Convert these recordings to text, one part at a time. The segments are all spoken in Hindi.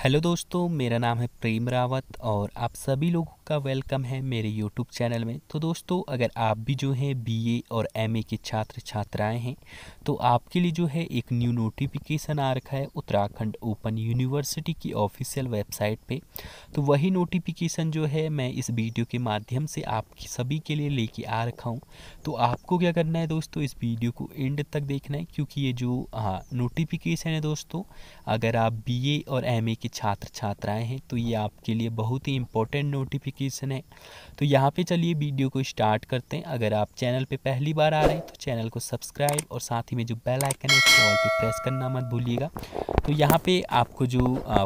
हेलो दोस्तों मेरा नाम है प्रेम रावत और आप सभी लोगों का वेलकम है मेरे यूट्यूब चैनल में। तो दोस्तों, अगर आप भी जो हैं बीए और एमए के छात्र छात्राएँ हैं तो आपके लिए जो है एक न्यू नोटिफिकेशन आ रखा है उत्तराखंड ओपन यूनिवर्सिटी की ऑफिशियल वेबसाइट पे। तो वही नोटिफिकेशन जो है मैं इस वीडियो के माध्यम से आप सभी के लिए लेके आ रखा हूँ। तो आपको क्या करना है दोस्तों, इस वीडियो को एंड तक देखना है, क्योंकि ये जो नोटिफिकेशन है दोस्तों, अगर आप बीए और एमए के छात्र छात्राएँ हैं तो ये आपके लिए बहुत ही इंपॉर्टेंट नोटिफिकेशन है। तो यहाँ पे चलिए वीडियो को स्टार्ट करते हैं। अगर आप चैनल पे पहली बार आ रहे हैं तो चैनल को सब्सक्राइब और साथ ही में जो बेल आइकन है, उसको ऑल पे प्रेस करना मत भूलिएगा। तो यहाँ पे आपको जो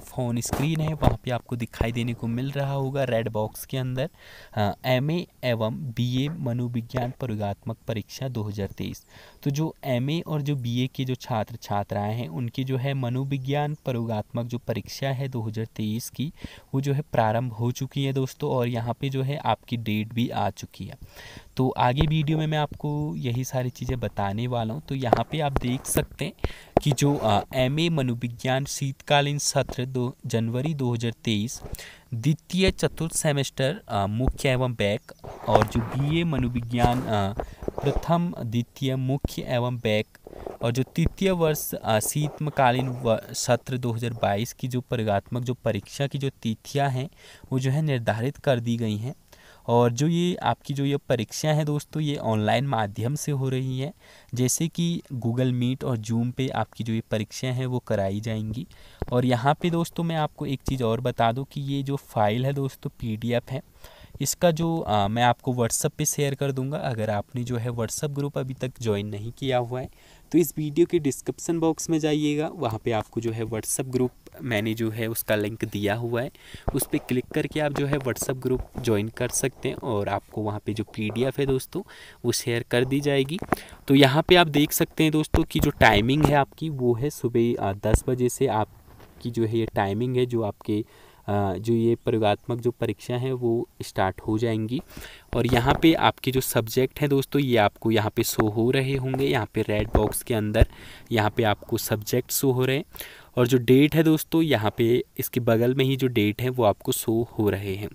फ़ोन स्क्रीन है, वहाँ पे आपको दिखाई देने को मिल रहा होगा रेड बॉक्स के अंदर एमए एवं बी ए मनोविज्ञान प्रयोगात्मक परीक्षा 2023 तो जो एमए और जो बीए के जो छात्र छात्राएँ हैं, उनकी जो है मनोविज्ञान प्रयोगात्मक जो परीक्षा है 2023 की, वो जो है प्रारंभ हो चुकी है दोस्तों और यहाँ पर जो है आपकी डेट भी आ चुकी है। तो आगे वीडियो में मैं आपको यही सारी चीज़ें बताने वाला हूँ। तो यहाँ पे आप देख सकते हैं कि जो एम ए मनोविज्ञान शीतकालीन सत्र दो, जनवरी 2023 द्वितीय चतुर्थ सेमेस्टर मुख्य एवं बैक, और जो बी ए मनोविज्ञान प्रथम, द्वितीय मुख्य एवं बैक, और जो तृतीय वर्ष शीतकालीन सत्र 2022 की जो प्रयोगात्मक जो परीक्षा की जो तिथियाँ हैं, वो जो है निर्धारित कर दी गई हैं। और जो ये आपकी जो ये परीक्षा है दोस्तों, ये ऑनलाइन माध्यम से हो रही है। जैसे कि गूगल मीट और जूम पे आपकी जो ये परीक्षाएँ हैं वो कराई जाएँगी। और यहाँ पे दोस्तों, मैं आपको एक चीज़ और बता दूँ कि ये जो फ़ाइल है दोस्तों पीडीएफ है इसका जो आ, मैं आपको व्हाट्सअप पे शेयर कर दूँगा। अगर आपने जो है व्हाट्सअप ग्रुप अभी तक ज्वाइन नहीं किया हुआ है तो इस वीडियो के डिस्क्रिप्सन बॉक्स में जाइएगा। वहाँ पे आपको जो है व्हाट्सअप ग्रुप मैंने जो है उसका लिंक दिया हुआ है। उस पर क्लिक करके आप जो है व्हाट्सअप ग्रुप ज्वाइन कर सकते हैं और आपको वहाँ पे जो पीडीएफ है दोस्तों वो शेयर कर दी जाएगी। तो यहाँ पर आप देख सकते हैं दोस्तों की जो टाइमिंग है आपकी वो है सुबह दस बजे से आपकी जो है ये टाइमिंग है जो आपके जो ये प्रयोगात्मक जो परीक्षा हैं वो स्टार्ट हो जाएँगी। और यहाँ पे आपके जो सब्जेक्ट हैं दोस्तों ये आपको यहाँ पे शो हो रहे होंगे। यहाँ पे रेड बॉक्स के अंदर यहाँ पे आपको सब्जेक्ट शो हो रहे हैं। और जो डेट है दोस्तों यहाँ पे इसके बगल में ही जो डेट है वो आपको शो हो रहे हैं।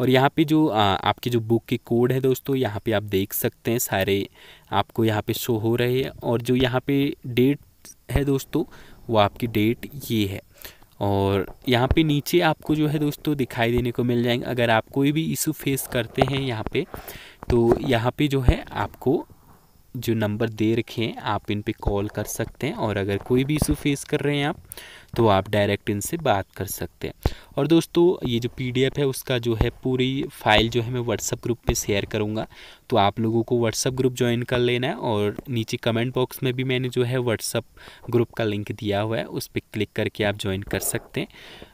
और यहाँ पे जो आ, आपके जो बुक के कोड है दोस्तों यहाँ पे आप देख सकते हैं सारे आपको यहाँ पे शो हो रहे हैं। और जो यहाँ पे डेट है दोस्तों वो आपकी डेट ये है। और यहाँ पे नीचे आपको जो है दोस्तों दिखाई देने को मिल जाएँगे। अगर आप कोई भी इशू फेस करते हैं यहाँ पे तो यहाँ पे जो है आपको जो नंबर दे रखे हैं, आप इन पे कॉल कर सकते हैं। और अगर कोई भी इशू फेस कर रहे हैं आप तो आप डायरेक्ट इनसे बात कर सकते हैं। और दोस्तों, ये जो पीडीएफ है, उसका जो है पूरी फ़ाइल जो है मैं व्हाट्सअप ग्रुप पे शेयर करूँगा। तो आप लोगों को व्हाट्सअप ग्रुप ज्वाइन कर लेना है और नीचे कमेंट बॉक्स में भी मैंने जो है व्हाट्सअप ग्रुप का लिंक दिया हुआ है, उस पर क्लिक करके आप ज्वाइन कर सकते हैं।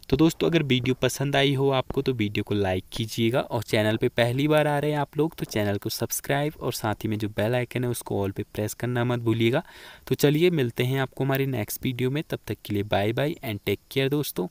तो दोस्तों, अगर वीडियो पसंद आई हो आपको तो वीडियो को लाइक कीजिएगा। और चैनल पे पहली बार आ रहे हैं आप लोग तो चैनल को सब्सक्राइब और साथ ही में जो बेल आइकन है, उसको ऑल पे प्रेस करना मत भूलिएगा। तो चलिए, मिलते हैं आपको हमारी नेक्स्ट वीडियो में। तब तक के लिए bye bye bye and take care दोस्तों।